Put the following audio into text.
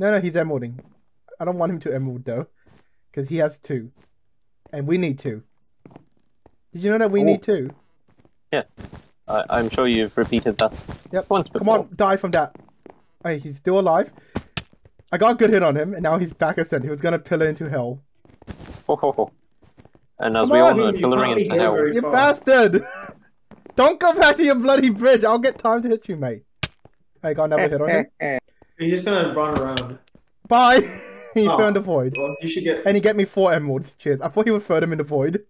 No, no, he's emeralding. I don't want him to emerald though, because he has two, and we need two. Did you know that we Oh. need two? I, I'm sure you've repeated that Yep. once before. Come on, die from that. Hey, he's still alive. I got a good hit on him, and now he's back ascent. He was gonna pillar into hell. Ho, ho, ho. And as Come we all on, know, you pillaring can't into hell. You far. bastard! Don't go back to your bloody bridge. I'll get time to hit you, mate. I got another hit on him. He's just gonna run around. Bye. he Oh. in the void, Well, you should get. and he get me four emeralds. Cheers. I thought he would throw them in the void.